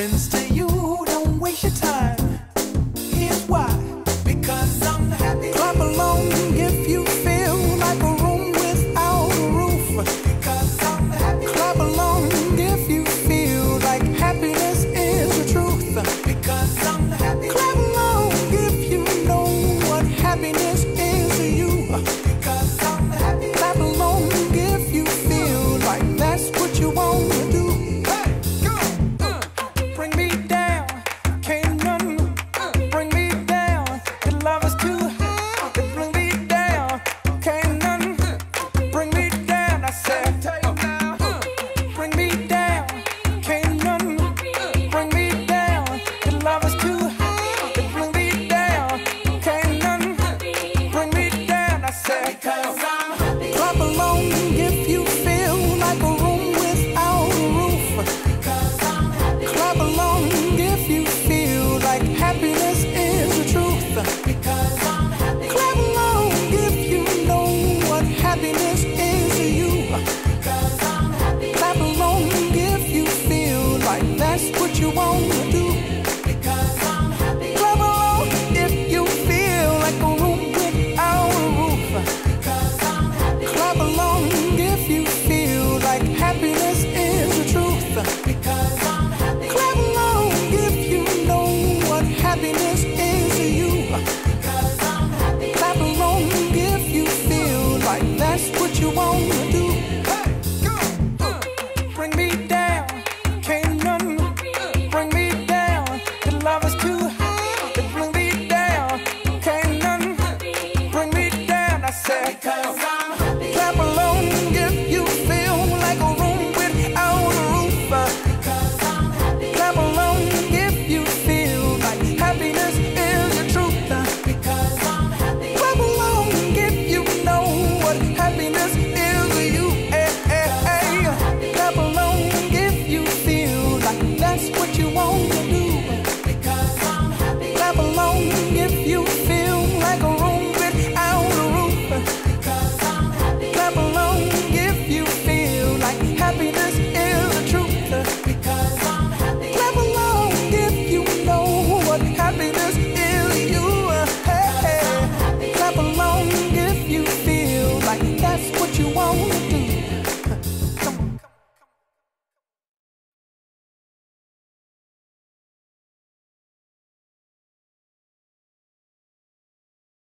happens to you. say, because